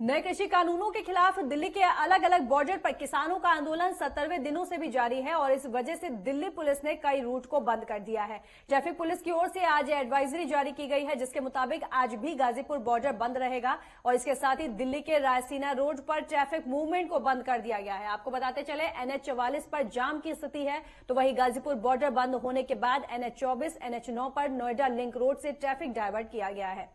नए कृषि कानूनों के खिलाफ दिल्ली के अलग अलग बॉर्डर पर किसानों का आंदोलन सत्तरवें दिनों से भी जारी है और इस वजह से दिल्ली पुलिस ने कई रूट को बंद कर दिया है। ट्रैफ़िक पुलिस की ओर से आज एडवाइजरी जारी की गई है, जिसके मुताबिक आज भी गाजीपुर बॉर्डर बंद रहेगा और इसके साथ ही दिल्ली के रायसीना रोड पर ट्रैफ़िक मूवमेंट को बंद कर दिया गया है। आपको बताते चले, एनएच चौवालीस पर जाम की स्थिति है तो वही गाजीपुर बॉर्डर बंद होने के बाद एनएच चौबीस, एनएच नौ पर नोएडा लिंक रोड से ट्रैफ़िक डायवर्ट किया गया है।